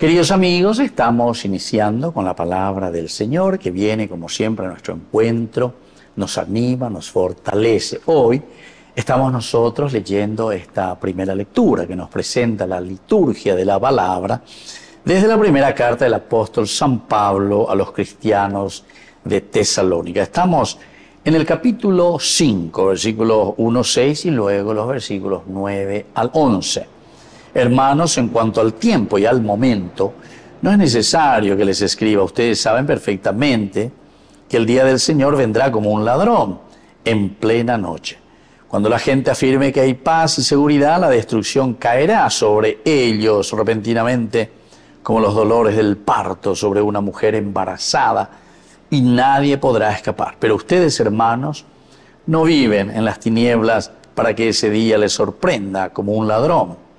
Queridos amigos, estamos iniciando con la palabra del Señor que viene como siempre a nuestro encuentro, nos anima, nos fortalece. Hoy estamos nosotros leyendo esta primera lectura que nos presenta la liturgia de la palabra desde la primera carta del apóstol San Pablo a los cristianos de Tesalónica. Estamos en el capítulo 5, versículos 1, 6 y luego los versículos 9 al 11. Hermanos, en cuanto al tiempo y al momento, no es necesario que les escriba. Ustedes saben perfectamente que el día del Señor vendrá como un ladrón en plena noche. Cuando la gente afirme que hay paz y seguridad, la destrucción caerá sobre ellos repentinamente, como los dolores del parto sobre una mujer embarazada, y nadie podrá escapar. Pero ustedes, hermanos, no viven en las tinieblas para que ese día les sorprenda como un ladrón.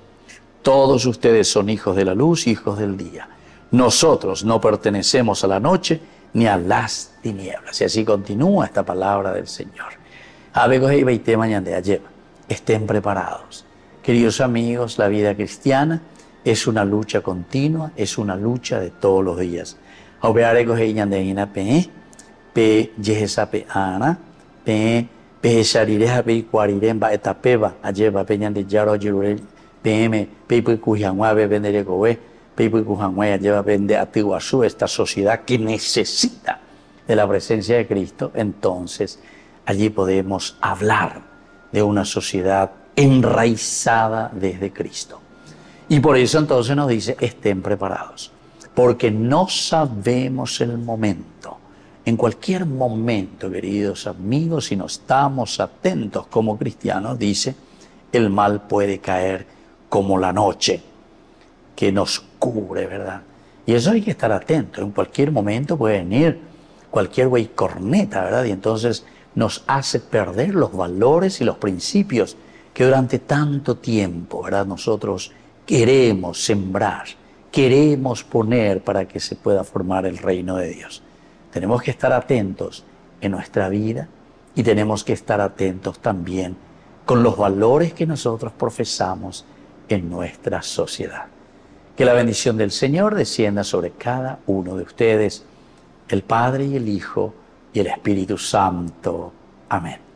Todos ustedes son hijos de la luz, hijos del día. Nosotros no pertenecemos a la noche ni a las tinieblas. Y así continúa esta palabra del Señor. Estén preparados. Queridos amigos, la vida cristiana es una lucha continua, es una lucha de todos los días. pe pe PM, esta sociedad que necesita de la presencia de Cristo, entonces allí podemos hablar de una sociedad enraizada desde Cristo. Y por eso entonces nos dice, estén preparados, porque no sabemos el momento. En cualquier momento, queridos amigos, si no estamos atentos como cristianos, dice, el mal puede caer como la noche que nos cubre, ¿verdad? Y eso hay que estar atento. En cualquier momento puede venir cualquier güey corneta, ¿verdad? Y entonces nos hace perder los valores y los principios que durante tanto tiempo, ¿verdad? Nosotros queremos sembrar, queremos poner para que se pueda formar el reino de Dios. Tenemos que estar atentos en nuestra vida y tenemos que estar atentos también con los valores que nosotros profesamos en nuestra sociedad. Que la bendición del Señor descienda sobre cada uno de ustedes, el Padre y el Hijo y el Espíritu Santo. Amén.